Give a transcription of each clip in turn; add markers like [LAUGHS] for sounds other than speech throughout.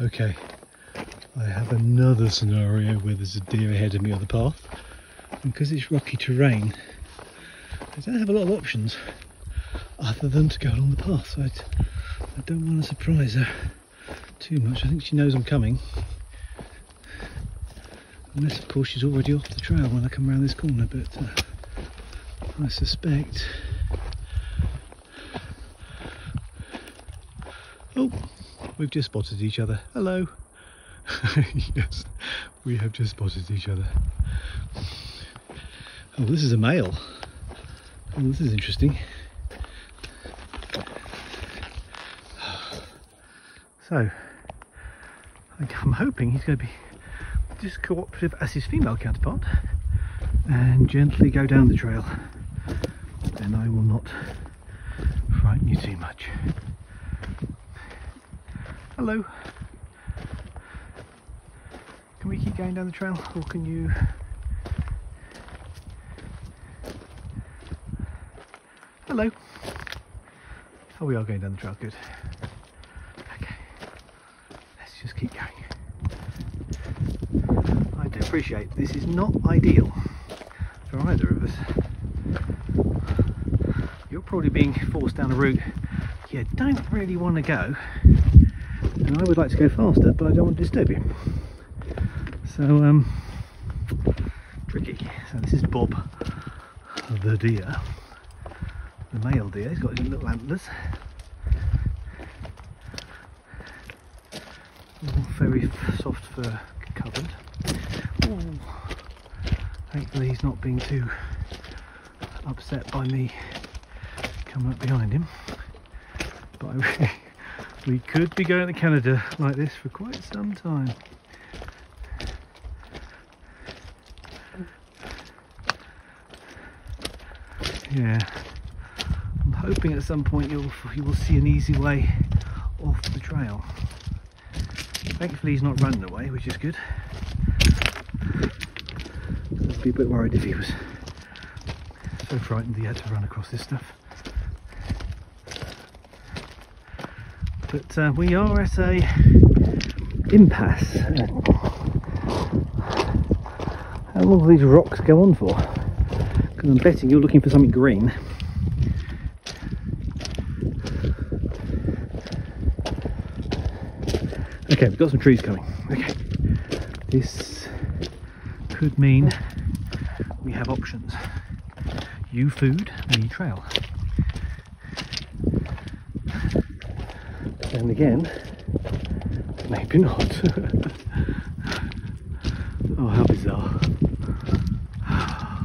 Okay, I have another scenario where there's a deer ahead of me on the path. And because it's rocky terrain, I don't have a lot of options other than to go along the path. So I, I don't want to surprise her too much. I think she knows I'm coming. Unless, of course, she's already off the trail when I come around this corner, but uh, I suspect. Oh, we've just spotted each other. Hello. [LAUGHS] yes, we have just spotted each other. Oh, this is a male. Oh, this is interesting. So, I'm hoping he's going to be just cooperative as his female counterpart and gently go down the trail. Then I will not frighten you too much. Hello. Can we keep going down the trail or can you Hello. Oh, we are going down the trail, good. Okay, let's just keep going. I do appreciate this is not ideal for either of us. You're probably being forced down a route you don't really want to go, and I would like to go faster, but I don't want to disturb you. So, um, tricky. So this is Bob the deer the male deer. He's got his little antlers. Very soft fur covered. Ooh. Thankfully he's not being too upset by me coming up behind him. But I, [LAUGHS] we could be going to Canada like this for quite some time. Yeah I'm hoping at some point you'll you will see an easy way off the trail. Thankfully he's not running away, which is good. I'd be a bit worried if he was so frightened he had to run across this stuff. But uh, we are at a impasse. How long will these rocks go on for? Because I'm betting you're looking for something green. Okay, we've got some trees coming. Okay, this could mean we have options. You food, me trail. And again, maybe not. [LAUGHS] oh, how bizarre. [SIGHS] [SIGHS]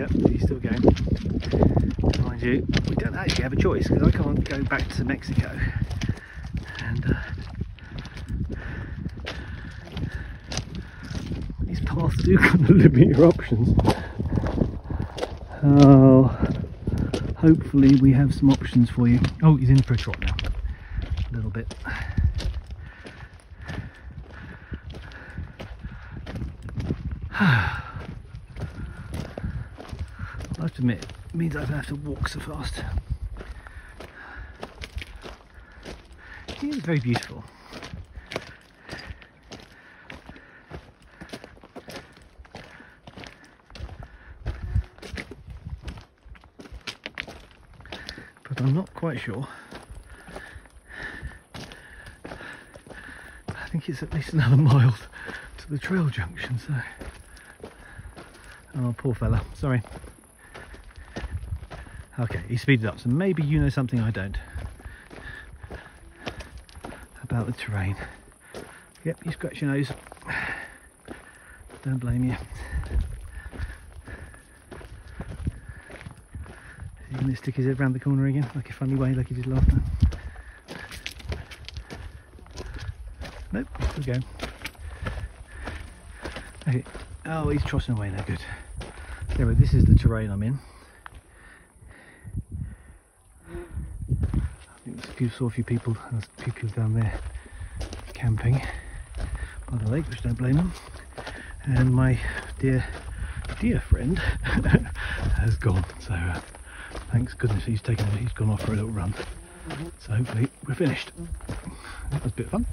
Yep, he's still going. Mind you, we don't actually have a choice because I can't go back to Mexico and uh, these paths do kind of limit your options. Oh, hopefully we have some options for you. Oh, he's in for a trot now, a little bit. [SIGHS] I have to admit, it means I don't have to walk so fast. It is very beautiful. I'm not quite sure. I think it's at least another [LAUGHS] mile to the trail junction, so... Oh, poor fella, sorry. Okay, he speeded up, so maybe you know something I don't about the terrain. Yep, you scratch your nose. Don't blame you. He's going to stick his head around the corner again, like a funny way, like he did last time. Nope, still going. Okay. Oh, he's trotting away now, good. Anyway, this is the terrain I'm in. I think few saw a few people, there's people down there camping by the lake, which don't blame them. And my dear dear friend [LAUGHS] has gone. So uh, thanks goodness he's taken he's gone off for a little run. So hopefully we're finished. That was a bit of fun.